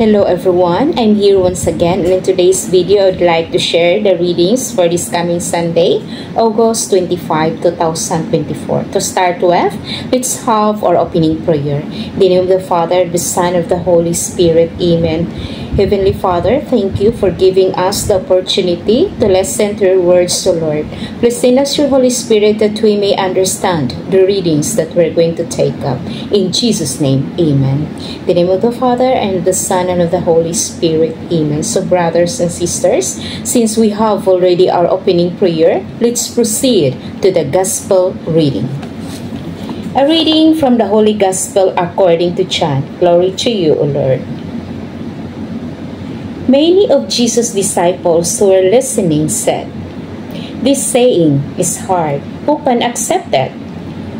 Hello everyone, I'm here once again and in today's video I'd like to share the readings for this coming Sunday, August 25, 2024. To start with, let's have our opening prayer. In the name of the Father, the Son, of the Holy Spirit. Amen. Heavenly Father, thank you for giving us the opportunity to listen to your words, O Lord. Please send us your Holy Spirit that we may understand the readings that we're going to take up. In Jesus' name, Amen. In the name of the Father, and the Son, and of the Holy Spirit. Amen. So, brothers and sisters, since we have already our opening prayer, let's proceed to the Gospel reading. A reading from the Holy Gospel according to John. Glory to you, O Lord. Many of Jesus' disciples who were listening said, This saying is hard. Who can accept it?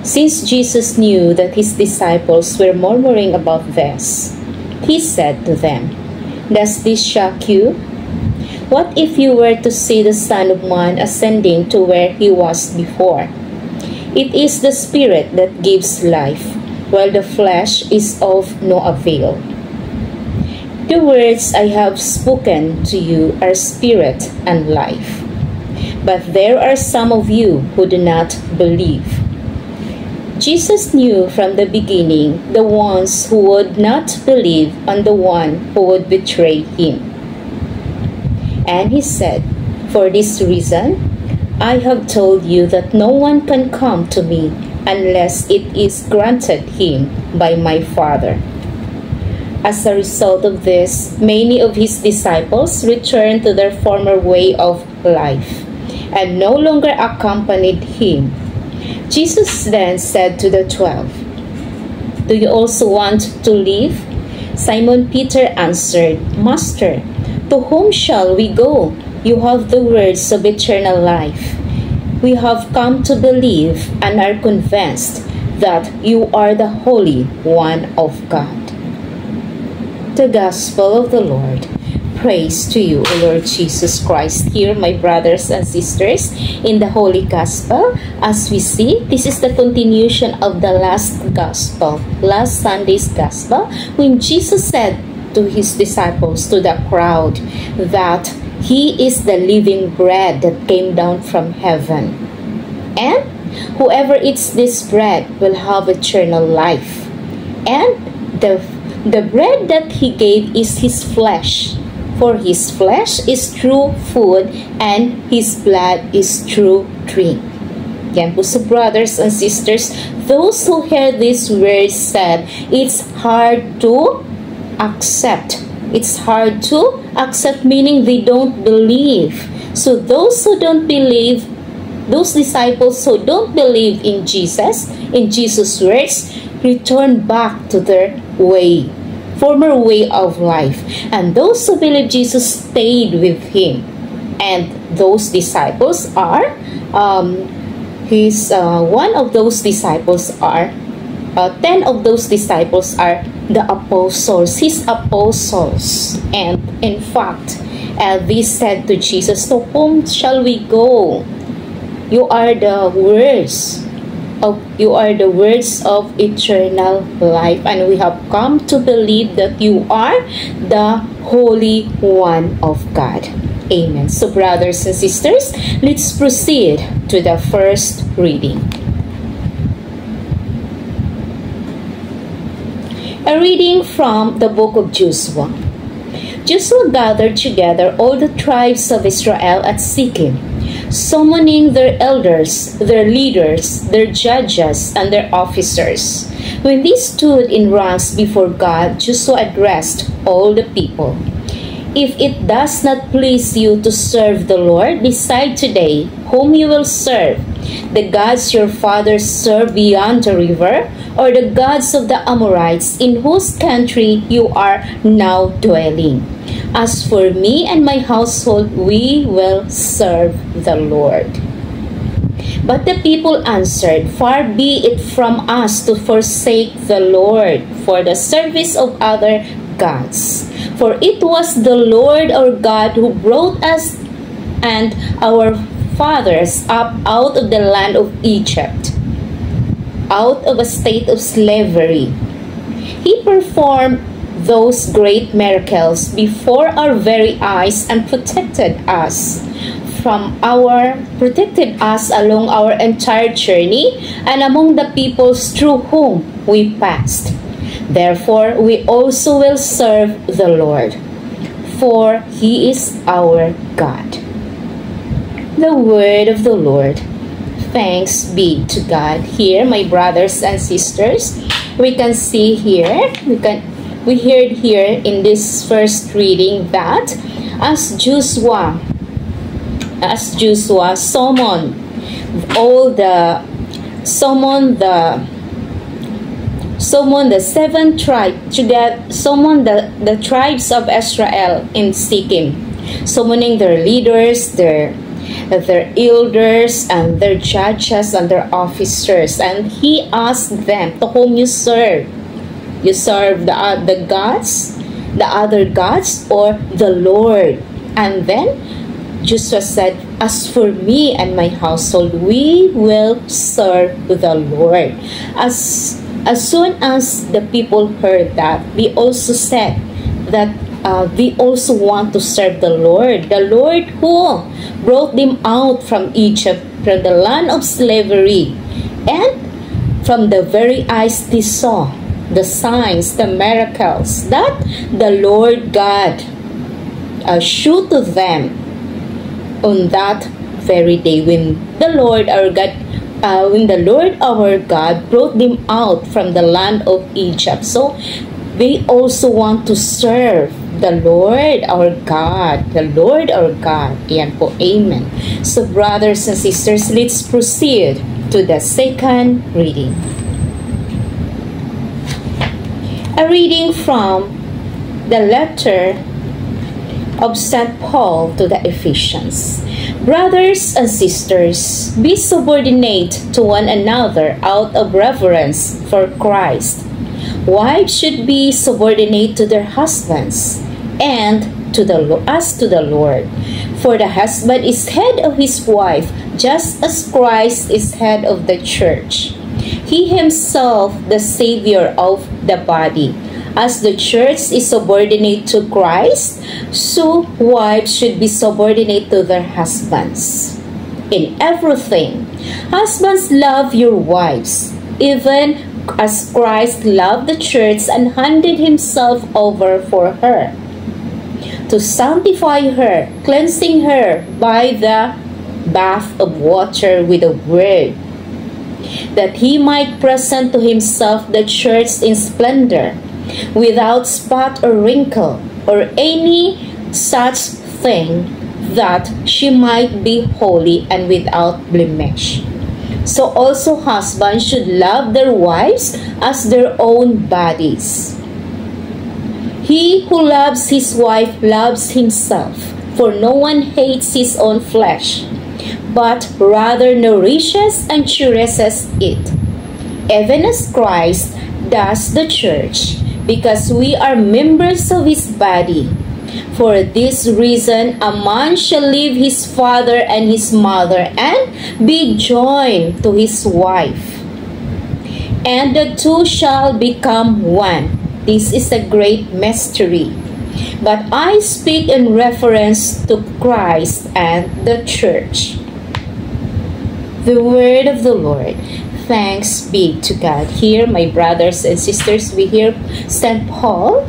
Since Jesus knew that his disciples were murmuring about this, he said to them, Does this shock you? What if you were to see the Son of Man ascending to where he was before? It is the Spirit that gives life, while the flesh is of no avail. The words I have spoken to you are spirit and life. But there are some of you who do not believe. Jesus knew from the beginning the ones who would not believe on the one who would betray him. And he said, For this reason, I have told you that no one can come to me unless it is granted him by my Father. As a result of this, many of his disciples returned to their former way of life and no longer accompanied him. Jesus then said to the twelve, Do you also want to leave? Simon Peter answered, Master, to whom shall we go? You have the words of eternal life. We have come to believe and are convinced that you are the Holy One of God the gospel of the Lord. Praise to you, O Lord Jesus Christ. Here, my brothers and sisters, in the Holy Gospel, as we see, this is the continuation of the last Gospel, last Sunday's Gospel, when Jesus said to his disciples, to the crowd, that he is the living bread that came down from heaven. And whoever eats this bread will have eternal life. And the the bread that he gave is his flesh, for his flesh is true food and his blood is true drink. Yan so brothers and sisters, those who hear these words said, it's hard to accept. It's hard to accept meaning they don't believe. So those who don't believe, those disciples who don't believe in Jesus, in Jesus' words, return back to their way, former way of life. And those who believe Jesus stayed with him. And those disciples are, um, his, uh, one of those disciples are, uh, ten of those disciples are the apostles, his apostles. And in fact, uh, they said to Jesus, To whom shall we go? You are the words of you are the words of eternal life. And we have come to believe that you are the holy one of god. Amen. So brothers and sisters let's proceed to the first reading. A reading from the book of joshua. Joshua gathered together all the tribes of israel at Shechem summoning their elders, their leaders, their judges, and their officers. When they stood in ranks before God, Joshua addressed all the people. If it does not please you to serve the Lord, decide today whom you will serve the gods your fathers served beyond the river, or the gods of the Amorites in whose country you are now dwelling. As for me and my household, we will serve the Lord. But the people answered, Far be it from us to forsake the Lord for the service of other gods. For it was the Lord our God who brought us and our fathers up out of the land of Egypt, out of a state of slavery. He performed those great miracles before our very eyes and protected us from our protected us along our entire journey and among the peoples through whom we passed. Therefore, we also will serve the Lord, for he is our God. The word of the Lord. Thanks be to God. Here, my brothers and sisters, we can see here, we can we heard here in this first reading that as Joshua as Joshua summoned all the summon the summon the seven tribes to get summon the, the tribes of Israel in Shechem, summoning their leaders, their their elders and their judges and their officers. And he asked them to whom you serve? You serve the, uh, the gods the other gods or the lord? And then Joshua said, As for me and my household, we will serve the Lord. As, as soon as the people heard that, they also said that uh, we also want to serve the Lord. The Lord who brought them out from Egypt, from the land of slavery, and from the very eyes they saw, the signs, the miracles that the Lord God uh, showed to them on that very day when the Lord our God uh, when the Lord our God brought them out from the land of Egypt. So we also want to serve the Lord our God. The Lord our God. Yan po. Amen. So brothers and sisters, let's proceed to the second reading. A reading from the letter of St. Paul to the Ephesians. Brothers and sisters, be subordinate to one another out of reverence for Christ. Wives should be subordinate to their husbands and to the as to the Lord. For the husband is head of his wife, just as Christ is head of the church. He himself the savior of the body. As the church is subordinate to Christ, so wives should be subordinate to their husbands. In everything, husbands love your wives, even as Christ loved the church and handed himself over for her, to sanctify her, cleansing her by the bath of water with the word, that he might present to himself the church in splendor without spot or wrinkle or any such thing that she might be holy and without blemish. So also husbands should love their wives as their own bodies. He who loves his wife loves himself, for no one hates his own flesh, but rather nourishes and cherishes it, even as Christ does the church because we are members of his body. For this reason, a man shall leave his father and his mother and be joined to his wife. And the two shall become one. This is a great mystery. But I speak in reference to Christ and the church. The word of the Lord. Thanks be to God. Here, my brothers and sisters, we hear St. Paul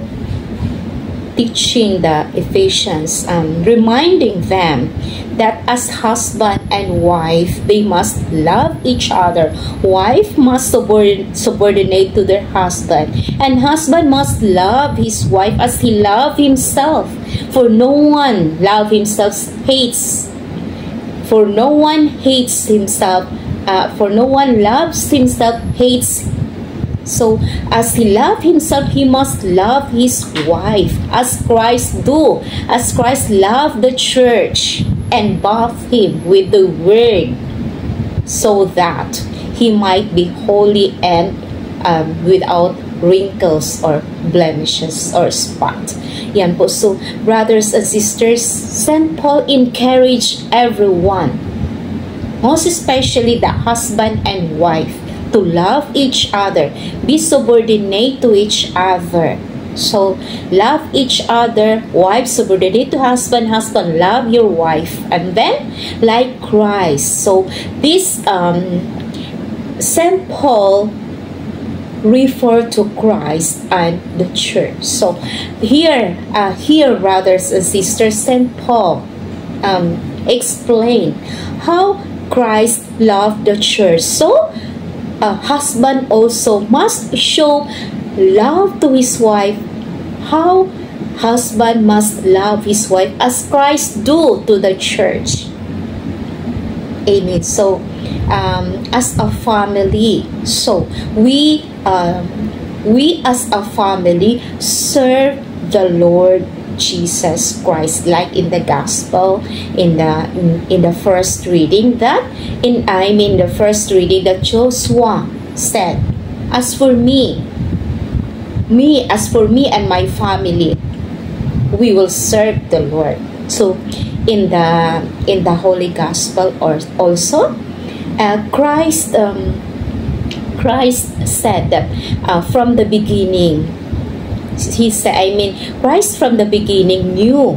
teaching the Ephesians, um, reminding them that as husband and wife, they must love each other. Wife must subordinate to their husband, and husband must love his wife as he loves himself. For no one love himself hates. For no one hates himself uh, for no one loves himself hates so as he loved himself he must love his wife as christ do as christ loved the church and bathed him with the word so that he might be holy and um, without wrinkles or blemishes or spot. Yan po. So, brothers and sisters, St. Paul encouraged everyone most especially the husband and wife, to love each other, be subordinate to each other, So, love each other, wife subordinate to husband, husband love your wife, and then like Christ. So, this um, Saint Paul refer to Christ and the church. So, here, uh, here, brothers and sisters, Saint Paul um, explain how Christ loved the church. So, a husband also must show love to his wife, how husband must love his wife as Christ do to the church. Amen. So, um, as a family, so we um, we as a family serve the Lord Jesus Christ, like in the gospel, in the in, in the first reading that in I mean the first reading that Joshua said, as for me, me, as for me and my family, we will serve the Lord. So, in the in the Holy Gospel, or also, uh, Christ um, Christ said that uh, from the beginning, he said, I mean, Christ from the beginning knew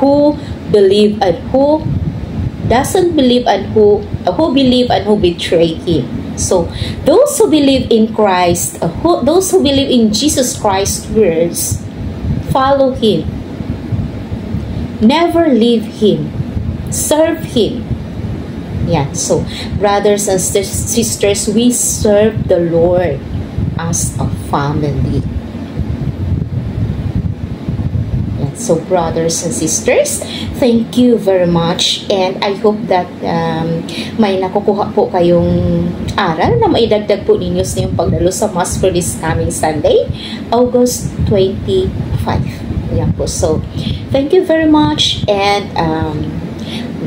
who believe and who doesn't believe and who who believe and who betray him. So those who believe in Christ, who, those who believe in Jesus Christ's words, follow Him. Never leave Him. Serve Him. Yeah, so brothers and sisters, we serve the Lord as a family. So, brothers and sisters, thank you very much and I hope that um, may nakukuha po kayong aral na maidagdag po ninyo sa yung pagdalo sa Mass for this coming Sunday, August 25. Yan po. So, thank you very much and um,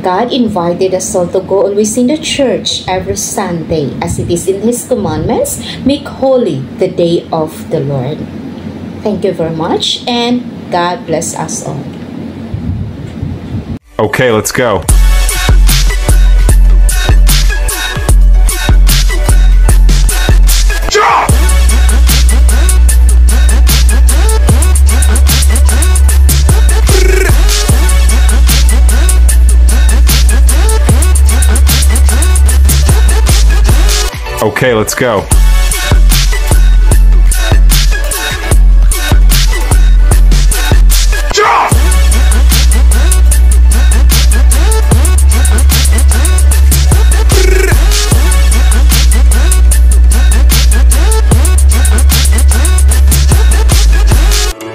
God invited us all to go always in the church every Sunday as it is in His commandments. Make holy the day of the Lord. Thank you very much and God bless us all. Okay, let's go. Okay, let's go.